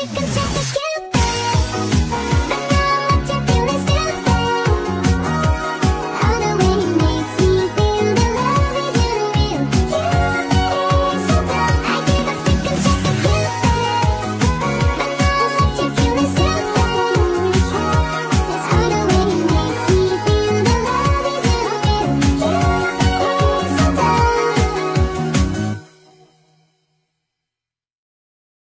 music and set the skin.